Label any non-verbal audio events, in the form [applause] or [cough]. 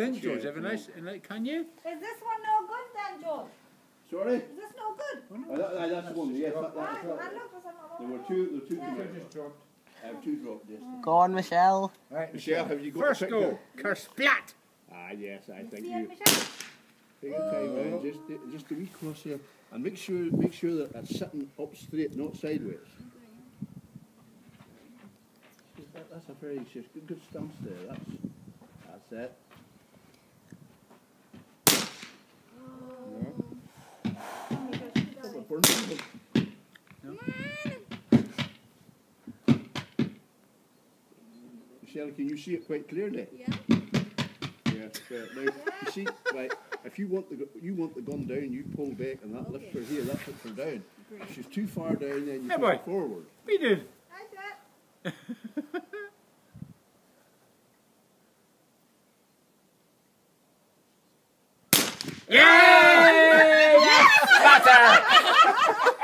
Then, George, have a nice, and can you? Is this one no good then, George? Sorry? Is this no good? Oh, uh, that, that, that's one, yes, that, Right, that's I right. looked for There were two, there were two Yeah. dropped. I have two dropped, yes. Mm. Go on, Michelle. Right, Michelle, have you got First the picture? goal, Kersplat. Ah, yes, I think you. Michelle? Take your time, man. Oh. Just, just a wee cross here, and make sure, make sure that it's sitting up straight, not sideways. That- That's a very, good, good stance there. That's, that's it. Couple of burns. Michelle, can you see it quite clearly? Yeah. Yes. Uh, now, you see, right, if you want the you want the gun down, you pull back, and that lifts her here. That puts her down. If she's too far down, then you Hey, push boy. forward. We did. I bet. Yay! Yes! [laughs] Butter!